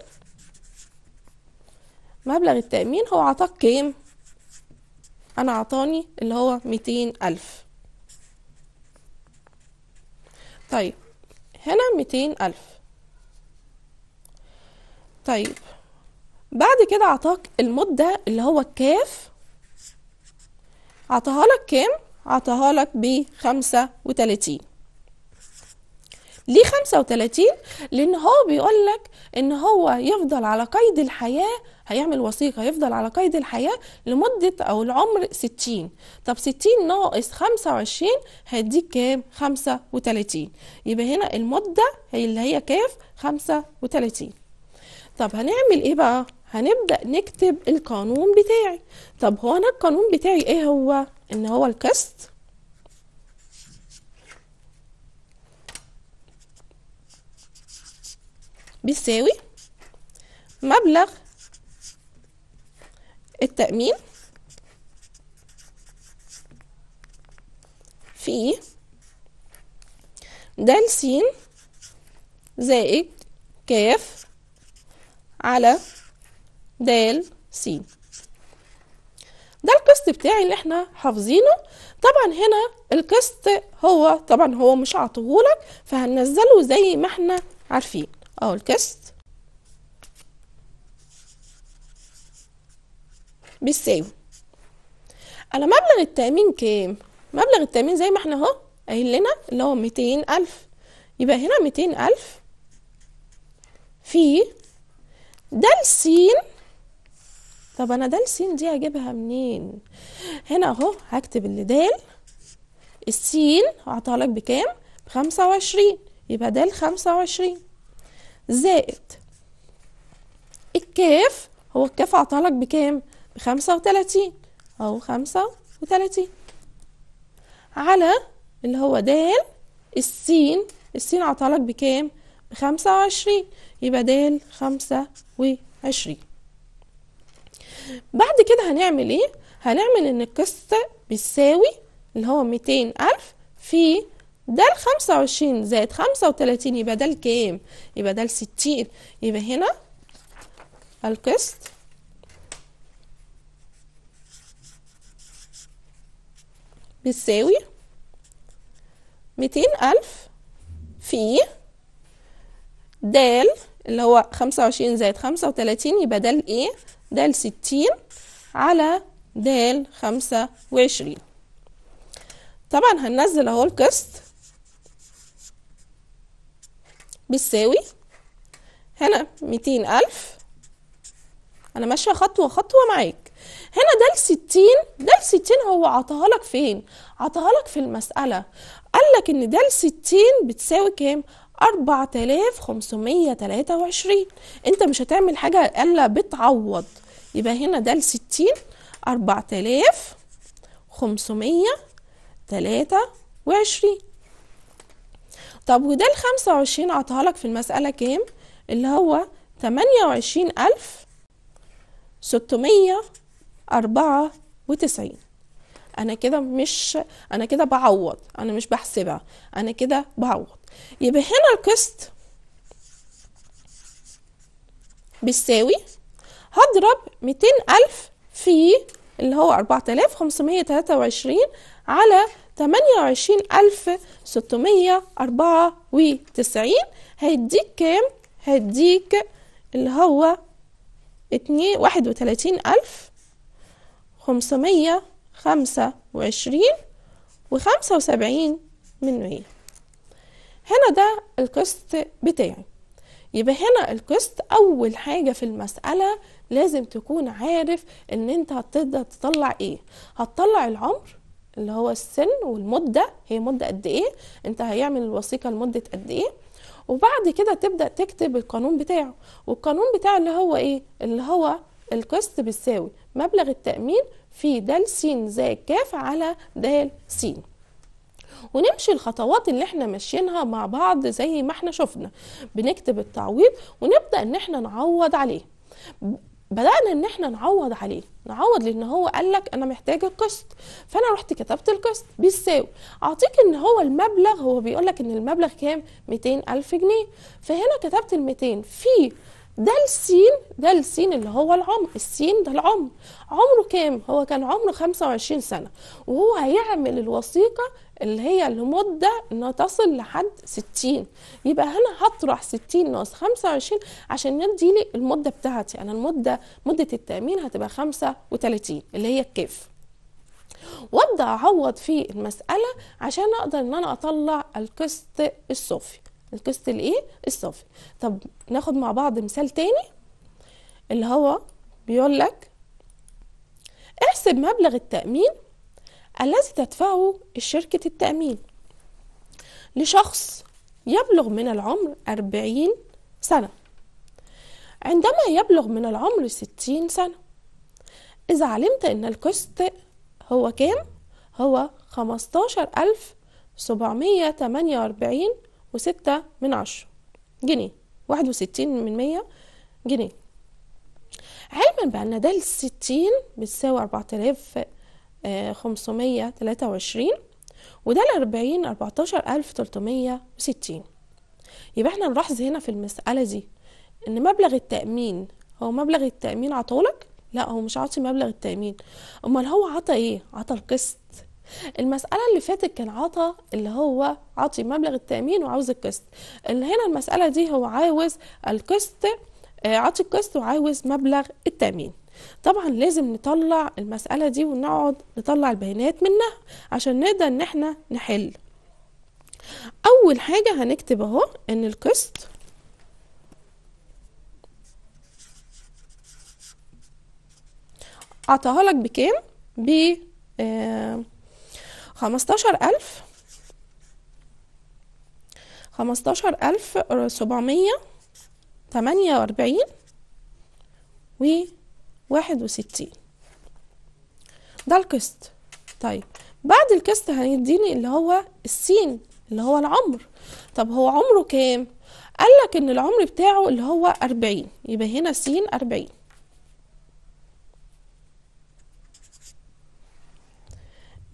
مبلغ التأمين هو عطاك كام؟ أنا عطاني اللي هو ميتين ألف. طيب هنا ميتين ألف. طيب بعد كده عطاك المدة اللي هو الكاف عطاها لك كام؟ عطاها لك بخمسة وتلاتين. ليه 35 لأن هو بيقول لك إن هو يفضل على قيد الحياة هيعمل وثيقة يفضل على قيد الحياة لمدة أو العمر 60 طب 60 ناقص 25 هيديك كام؟ 35 يبقى هنا المدة هي اللي هي كاف؟ 35 طب هنعمل إيه بقى؟ هنبدأ نكتب القانون بتاعي. طب هو أنا القانون بتاعي إيه هو؟ إن هو الكست بيساوي مبلغ التأمين في د س زائد كاف على د س ده القسط بتاعي اللي إحنا حافظينه. طبعا هنا القسط هو طبعا هو مش عطيهولك فهننزله زي ما إحنا عارفين. اهو القسط بيساوي على مبلغ التأمين كام؟ مبلغ التأمين زي ما إحنا أهو قايل لنا اللي هو ميتين ألف. يبقى هنا ميتين ألف في د س طب أنا د س دي هجيبها منين؟ هنا أهو هكتب اللي د السين هعطيها لك بكام؟ بخمسة وعشرين. يبقى د خمسة وعشرين. زائد. الكاف هو الكاف هعطيها لك بكام؟ بخمسة وتلاتين. اهو خمسة وتلاتين. على اللي هو د السين. السين عطاها لك بكام؟ بخمسة وعشرين. يبقى د خمسة وعشرين. بعد كده هنعمل إيه؟ هنعمل إن القسط بيساوي اللي هو ميتين ألف في ده الخمسة وعشرين زائد خمسة وتلاتين يبقى ده الكام؟ يبقى ده الستين يبقى هنا القسط. ميتين ألف في دال اللي هو خمسة وعشرين زائد خمسة وتلاتين يبقى دال إيه؟ دال ستين على دال خمسة وعشرين. طبعا هننزل أهو القسط. بيساوي هنا ميتين ألف. أنا ماشية خطوة خطوة معاك. هنا ده الستين ده الستين هو عطاها لك فين؟ عطاها لك في المسألة. قال لك إن ده الستين بتساوي كام؟ أربعة آلاف خمسمية تلاتة وعشرين. أنت مش هتعمل حاجة إلا بتعوض. يبقى هنا ده خمسمية تلاتة وعشرين. طب وده الخمسة وعشرين عطاها لك في المسألة كام؟ اللي هو تمانية وعشرين ألف ستمية أربعة وتسعين. أنا كده مش أنا كده بعوض أنا مش بحسبها أنا كده بعوض. يبقى هنا القسط بيساوي هضرب ميتين ألف في اللي هو أربعة آلاف خمسمية تلاتة وعشرين على تمانية وعشرين ألف ستمية أربعة وتسعين. هيديك كام؟ هيديك اللي هو اتنين واحد وتلاتين ألف خمسمية خمسة وعشرين وخمسة وسبعين من مية. هنا ده القسط بتاعي. يبقى هنا القسط أول حاجة في المسألة لازم تكون عارف إن أنت هتقدر تطلع إيه. هتطلع العمر اللي هو السن والمدة هي مدة قد إيه أنت هيعمل الوثيقة لمدة قد إيه. وبعد كده تبدأ تكتب القانون بتاعه. والقانون بتاعه اللي هو إيه؟ اللي هو القسط بيساوي مبلغ التأمين في د س زائد ك على د س ونمشي الخطوات اللي إحنا ماشيينها مع بعض زي ما إحنا شفنا. بنكتب التعويض ونبدأ إن إحنا نعوض عليه. بدأنا إن إحنا نعوض عليه. نعوض لأن هو قال لك أنا محتاج القسط. فأنا رحت كتبت القسط بيساوي أعطيك إن هو المبلغ هو بيقول لك إن المبلغ كام؟ 200 ألف جنيه. فهنا كتبت ال 200 في ده السين ده السين اللي هو العمر السين ده العمر. عمره كام؟ هو كان عمره 25 سنة وهو هيعمل الوثيقة اللي هي لمدة انها تصل لحد 60 يبقى هنا هطرح 60 ناقص 25 عشان يدي لي المدة بتاعتي. أنا المدة مدة التأمين هتبقى 35 اللي هي الكيف. وأبدأ أعوض في المسألة عشان أقدر إن أنا أطلع القسط الصافي القسط الايه؟ الصافي. طب ناخد مع بعض مثال تاني اللي هو بيقول لك احسب مبلغ التأمين الذي تدفعه شركة التأمين لشخص يبلغ من العمر 40 سنة. عندما يبلغ من العمر 60 سنة إذا علمت إن القسط هو كام؟ هو 15748 وستة من عشرة جنيه. واحد وستين من مية جنيه. علما بأن ده الستين بتساوي أربعة آلاف خمسمية تلاتة وعشرين وده الأربعين أربعتاشر ألف تلتمية وستين. يبقى إحنا نلاحظ هنا في المسألة دي إن مبلغ التأمين هو مبلغ التأمين عطولك؟ لا هو مش عاطي مبلغ التأمين. أمال هو عطى إيه؟ عطى القسط المسألة اللي فاتت كان عطى اللي هو عاطي مبلغ التأمين وعاوز القسط. اللي هنا المسألة دي هو عاوز القسط آه، عاطي القسط وعاوز مبلغ التأمين. طبعا لازم نطلع المسألة دي ونقعد نطلع البيانات منها عشان نقدر إن إحنا نحل. أول حاجة هنكتب أهو إن القسط عطاها لك بكام؟ ب خمستاشر ألف. خمستاشر ألف سبعمية تمانية وأربعين وواحد وستين. ده القسط. طيب بعد القسط هيديني اللي هو السين اللي هو العمر. طب هو عمره كام؟ قال لك إن العمر بتاعه اللي هو أربعين يبقى هنا سين أربعين.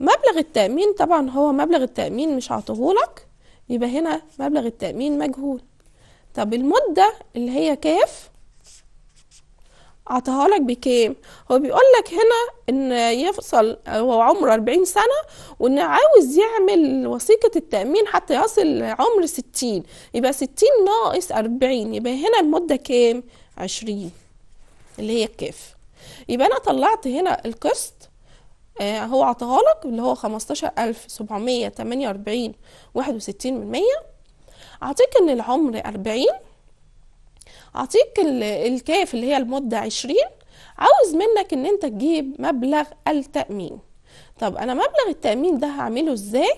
مبلغ التأمين طبعا هو مبلغ التأمين مش عطيهولك يبقى هنا مبلغ التأمين مجهول. طب المدة اللي هي كاف؟ عطاها لك بكام؟ هو بيقول لك هنا إن يفصل هو عمره 40 سنة وإن عاوز يعمل وثيقة التأمين حتى يصل عمر 60 يبقى 60 ناقص 40 يبقى هنا المدة كام؟ 20 اللي هي الكاف. يبقى أنا طلعت هنا القسط هو عطاها لك اللي هو 15748 61 من 100 أعطيك إن العمر 40 أعطيك ال- الكاف اللي هي المدة 20 عاوز منك إن أنت تجيب مبلغ التأمين. طب أنا مبلغ التأمين ده هعمله إزاي؟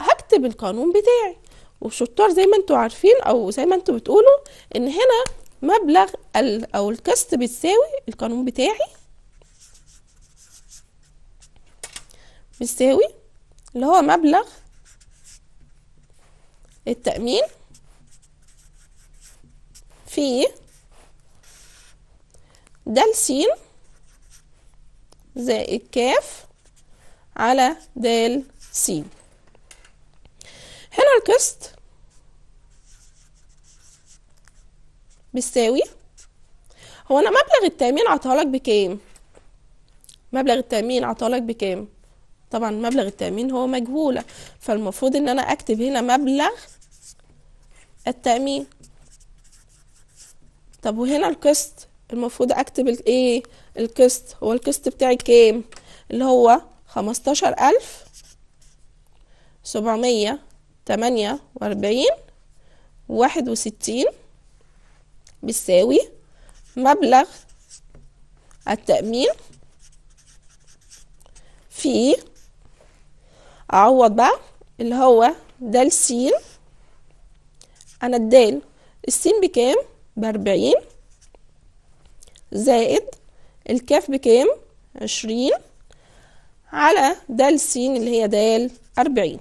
هكتب القانون بتاعي. والشطار زي ما أنتوا عارفين أو زي ما أنتوا بتقولوا إن هنا مبلغ أو القسط بتساوي القانون بتاعي بتساوي اللي هو مبلغ التأمين في دال س زائد كاف على دال س هنا القسط بيساوي هو أنا مبلغ التأمين عطاهالك بكام؟ مبلغ التأمين عطاهالك بكام؟ طبعا مبلغ التأمين هو مجهولة فالمفروض إن أنا أكتب هنا مبلغ التأمين. طب وهنا القسط المفروض أكتب الايه القسط؟ هو القسط بتاعي كام؟ اللي هو خمستاشر ألف سبعمية تمانية وأربعين واحد وستين بيساوي مبلغ التأمين في أعوض بقى اللي هو ده السين أنا الدال السين بكام؟ بأربعين. زائد الكاف بكام؟ عشرين. على دال سين اللي هي دال أربعين.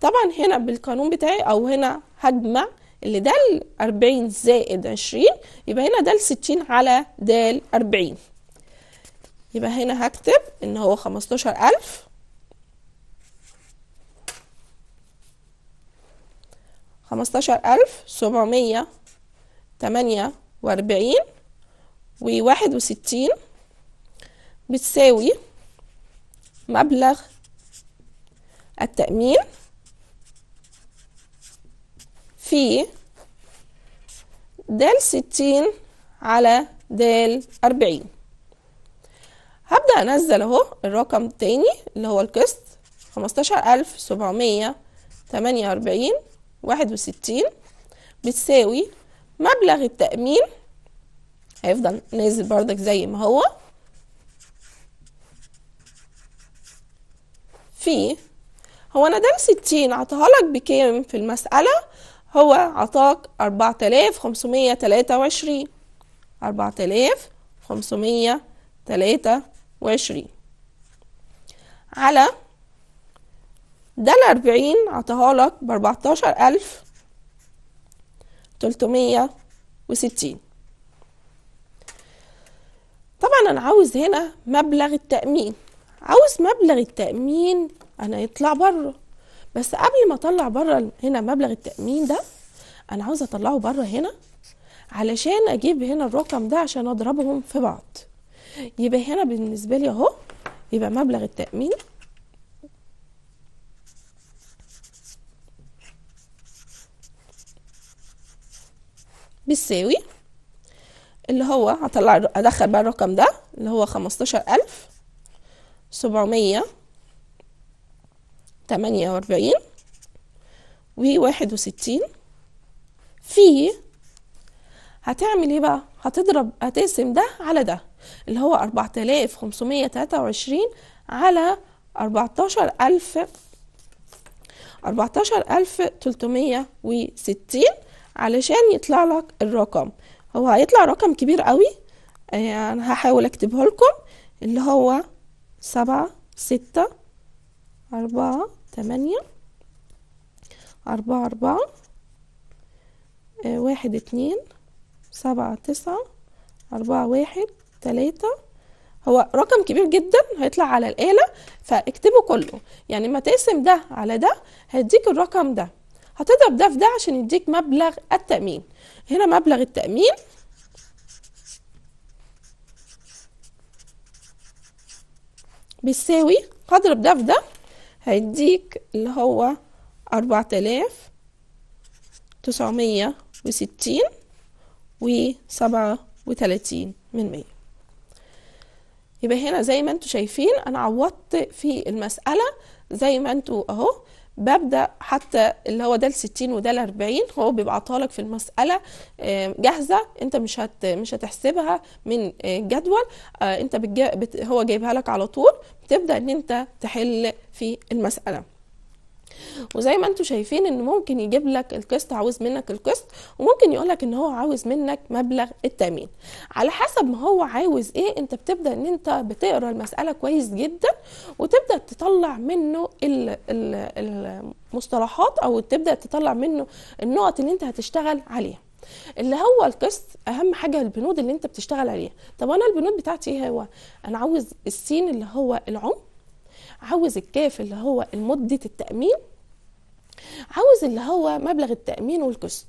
طبعا هنا بالقانون بتاعي أو هنا هجمع اللي دال أربعين زائد عشرين يبقى هنا دال ستين على دال أربعين. يبقى هنا هكتب إن هو خمستاشر ألف. خمستاشر ألف سبعمية تمانية وأربعين وواحد وستين بتساوي مبلغ التأمين في دال ستين على دال أربعين. هبدأ أنزل أهو الرقم التاني اللي هو القسط خمستاشر ألف سبعمية تمانية وأربعين واحد وستين بتساوي مبلغ التأمين هيفضل نازل بردك زي ما هو. في هو أنا دام ستين عطاها لك بكام في المسألة؟ هو عطاك أربعة آلاف خمسمية تلاتة وعشرين أربعة آلاف خمسمية تلاتة وعشرين على ده الأربعين عطاها لك بأربعتاشر ألف تلتمية وستين. طبعا أنا عاوز هنا مبلغ التأمين. عاوز مبلغ التأمين أنا يطلع بره بس قبل ما أطلع بره هنا مبلغ التأمين ده أنا عاوز أطلعه بره هنا علشان أجيب هنا الرقم ده عشان أضربهم في بعض. يبقى هنا بالنسبة لي أهو يبقى مبلغ التأمين بيساوي اللي هو هطلع أدخل بقى الرقم ده اللي هو خمستاشر ألف سبعمية تمانية وأربعين وواحد وستين. في هتعمل إيه بقى؟ هتضرب هتقسم ده على ده اللي هو أربعة آلاف خمسمية تلاتة وعشرين على أربعتاشر ألف أربعتاشر ألف تلتمية وستين. علشان يطلع لك الرقم. هو هيطلع رقم كبير قوي. يعني هحاول أكتبه لكم. اللي هو سبعة ستة أربعة تمانية أربعة أربعة واحد اتنين سبعة تسعة أربعة واحد تلاتة. هو رقم كبير جدا هيطلع على الآلة. فاكتبه كله. يعني ما تقسم ده على ده هيديك الرقم ده. هتضرب ده في ده عشان يديك مبلغ التأمين. هنا مبلغ التأمين. بيساوي هضرب ده في ده هيديك اللي هو أربعة آلاف تسعمية وستين وسبعة وتلاتين من مية. يبقى هنا زي ما أنتوا شايفين أنا عوضت في المسألة زي ما أنتوا أهو ببدأ حتى اللي هو ده ال 60 وده ال 40 هو بيبقى عطالك في المسألة جاهزة انت مش هت مش هتحسبها من جدول انت بت هو جايبها لك على طول بتبدأ ان انت تحل في المسألة. وزي ما أنتم شايفين ان ممكن يجيب لك القسط عاوز منك القسط وممكن يقول لك ان هو عاوز منك مبلغ التأمين. على حسب ما هو عاوز إيه انت بتبدأ ان انت بتقرأ المسألة كويس جدا وتبدأ تطلع منه ال ال المصطلحات أو تبدأ تطلع منه النقط اللي انت هتشتغل عليها. اللي هو القسط أهم حاجة البنود اللي انت بتشتغل عليها. طب أنا البنود بتاعتي إيه هو؟ أنا عاوز السين اللي هو العمر عاوز الكاف اللي هو مدة التأمين عاوز اللي هو مبلغ التأمين والقسط.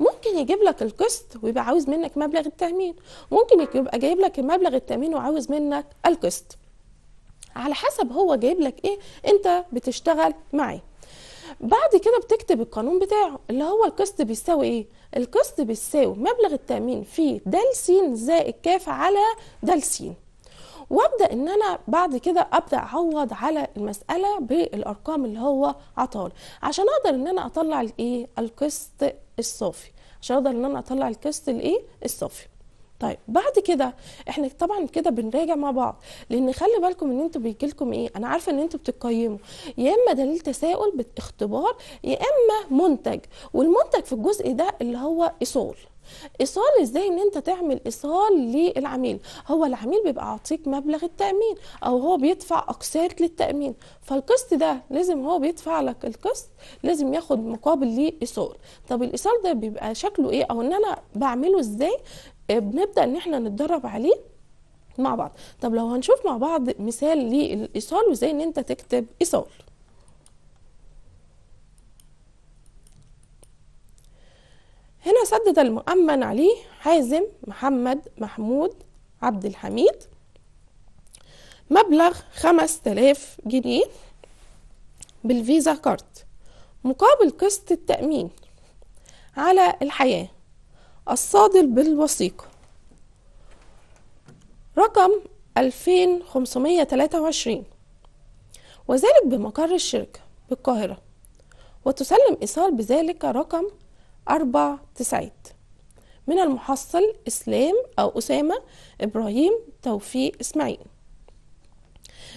ممكن يجيب لك القسط ويبقى عاوز منك مبلغ التأمين. ممكن يبقى جايب لك مبلغ التأمين وعاوز منك القسط. على حسب هو جايب لك إيه أنت بتشتغل معاه. بعد كده بتكتب القانون بتاعه اللي هو القسط بيساوي إيه؟ القسط بيساوي مبلغ التأمين في د س زائد كاف على د س وابدأ إن أنا بعد كده أبدأ أعوض على المسألة بالأرقام اللي هو عطال عشان أقدر إن أنا أطلع الإيه؟ القسط الصافي. عشان أقدر إن أنا أطلع القسط الإيه؟ الصافي. طيب بعد كده إحنا طبعا كده بنراجع مع بعض. لأن خلي بالكم إن أنتوا بيجي لكم إيه؟ أنا عارفة إن أنتوا بتقيموا يا إما دليل تساؤل باختبار يا إما منتج. والمنتج في الجزء ده اللي هو إيصال. إيصال إزاي إن أنت تعمل إيصال للعميل؟ هو العميل بيبقى عاطيك مبلغ التأمين أو هو بيدفع أقساط للتأمين. فالقسط ده لازم هو بيدفع لك القسط لازم ياخد مقابل ليه إيصال. طب الإيصال ده بيبقى شكله إيه؟ أو إن أنا بعمله إزاي؟ بنبدأ إن إحنا نتدرب عليه مع بعض. طب لو هنشوف مع بعض مثال للإيصال وإزاي إن أنت تكتب إيصال. هنا سدد المؤمن عليه حازم محمد محمود عبد الحميد. مبلغ خمس تلاف جنيه بالفيزا كارت مقابل قسط التأمين على الحياة الصادر بالوثيقة. رقم ألفين خمسمية تلاتة وعشرين. وذلك بمقر الشركة بالقاهرة. وتسلم إيصال بذلك رقم أربع تسعات. من المحصل إسلام أو أسامة إبراهيم توفيق إسماعيل.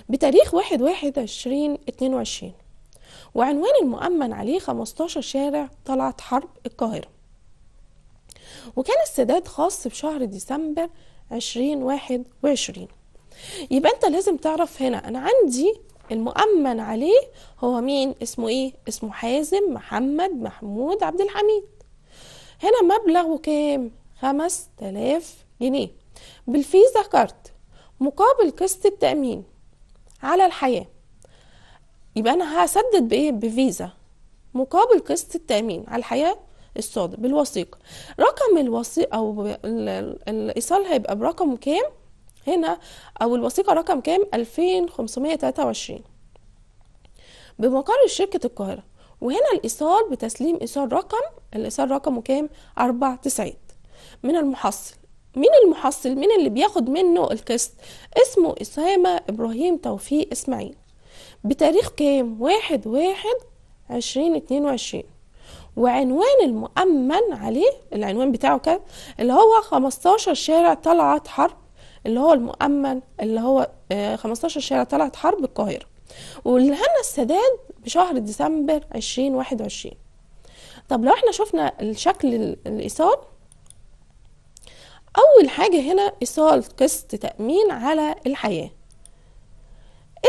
بتاريخ واحد واحد عشرين اتنين وعشرين. وعنوان المؤمن عليه خمستاشر شارع طلعت حرب القاهرة. وكان السداد خاص بشهر ديسمبر عشرين واحد وعشرين. يبقى أنت لازم تعرف هنا أنا عندي المؤمن عليه هو مين؟ اسمه إيه؟ اسمه حازم محمد محمود عبد الحميد. هنا مبلغه كام؟ خمس تلاف جنيه. بالفيزا كارت مقابل قسط التأمين على الحياة. يبقى أنا هسدد بإيه؟ بفيزا. مقابل قسط التأمين على الحياة الصادر بالوثيقة. رقم الوثيقة أو ال- ال- الإيصال هيبقى برقم كام؟ هنا أو الوثيقة رقم كام؟ 2523 بمقر شركة القاهرة وهنا الإيصال بتسليم إيصال رقم الإيصال رقمه كام؟ أربع تسعات. من المحصل مين المحصل مين اللي بياخد منه القسط؟ اسمه أسامة إبراهيم توفيق إسماعيل. بتاريخ كام؟ واحد واحد عشرين اتنين وعشرين. وعنوان المؤمن عليه العنوان بتاعه كان اللي هو 15 شارع طلعت حرب اللي هو المؤمن اللي هو آه، 15 شارع طلعت حرب القاهرة. والهنا السداد بشهر ديسمبر 2021 طب لو إحنا شفنا الشكل ال- الإيصال أول حاجة هنا إيصال قسط تأمين على الحياة.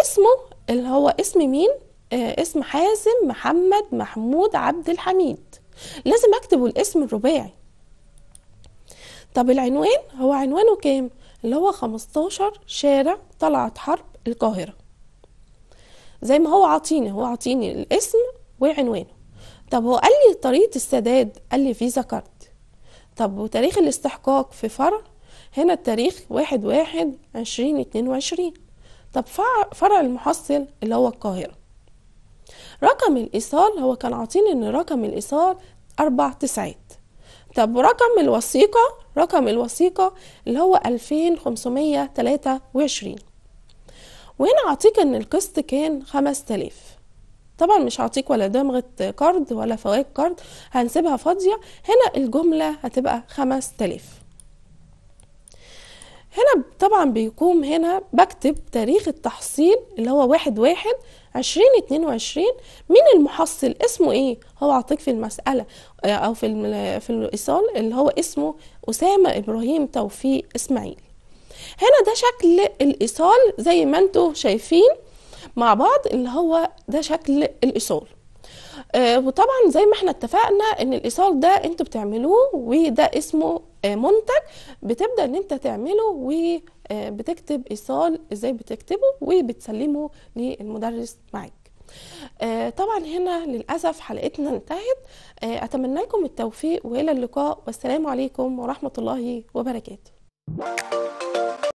اسمه اللي هو اسم مين؟ آه اسم حازم محمد محمود عبد الحميد. لازم أكتبه الاسم الرباعي. طب العنوان؟ هو عنوانه كام؟ اللي هو 15 شارع طلعت حرب القاهرة. زي ما هو عاطيني هو عاطيني الاسم وعنوانه. طب هو قال لي طريقة السداد قال لي فيزا كارت طب وتاريخ الاستحقاق في فرع؟ هنا التاريخ واحد واحد عشرين اتنين وعشرين. طب فرع المحصل اللي هو القاهرة. رقم الإيصال هو كان عاطيني إن رقم الإيصال أربع تسعات. طب رقم الوثيقة رقم الوثيقة اللي هو ألفين خمسمية تلاتة وعشرين. وهنا عاطيك إن القسط كان خمس تلاف طبعا مش هعطيك ولا دمغة كارد ولا فوائد كارد هنسيبها فاضية. هنا الجملة هتبقى خمس تلاف هنا طبعا بيكون هنا بكتب تاريخ التحصيل اللي هو واحد واحد عشرين اتنين وعشرين. مين المحصل؟ اسمه إيه؟ هو عطيك في المسألة أو في في الايصال اللي هو اسمه أسامة إبراهيم توفيق إسماعيل. هنا ده شكل الإيصال زي ما أنتوا شايفين مع بعض اللي هو ده شكل الإيصال. آه، وطبعا زي ما إحنا اتفقنا إن الإيصال ده أنتوا بتعملوه وده اسمه آه، منتج بتبدأ إن انت تعمله وبتكتب إيصال إزاي بتكتبه وبتسلمه للمدرس معاك. آه، طبعا هنا للأسف حلقتنا انتهت. آه، أتمنى لكم التوفيق وإلى اللقاء. والسلام عليكم ورحمة الله وبركاته.